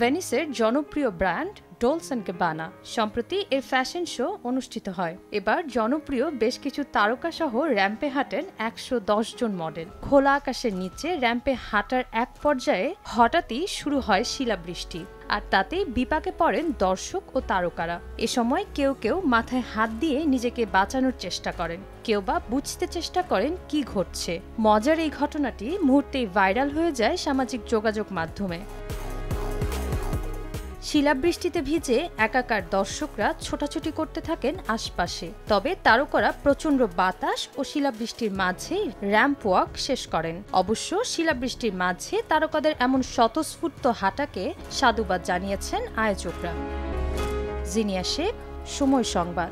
ভেনিসের জনপ্রিয় brand ডোলস and গাবানা সম্প্রতি এর ফ্যাশন শো অনুষ্ঠিত হয়। এবার জনপ্রিয় বেশ কিছু তারকা সহ র্যাম্পে হাঁটেন একশো জন মডেল খোলা আকাশের নিচে র্যাম্পে হাঁটার এক পর্যায়ে হঠাৎই শুরু হয় শিলাবৃষ্টি। আর তাতেই বিপাকে পড়েন দর্শক ও তারকারা। এ সময় কেউ কেউ মাথায় হাত দিয়ে নিজেকে বাঁচানোর চেষ্টা করেন। কেউ বা বুঝতে চেষ্টা করেন কি ঘটছে। মজার এই ঘটনাটি মুহূর্তেই ভাইরাল হয়ে যায় সামাজিক যোগাযোগ মাধ্যমে। শিলাবৃষ্টিতে ভিজে একাকার দর্শকরা ছোটাছুটি করতে থাকেন আশপাশে। তবে তারকারা প্রচণ্ড বাতাস ও শিলাবৃষ্টির মাঝে র্যাম্প ওয়াক শেষ করেন। অবশ্য শিলাবৃষ্টির মাঝে তারকাদের এমন স্বতঃস্ফূর্ত হাঁটাকে সাধুবাদ জানিয়েছেন আয়োজকরা। জিনিয়া শেখ সময় সংবাদ।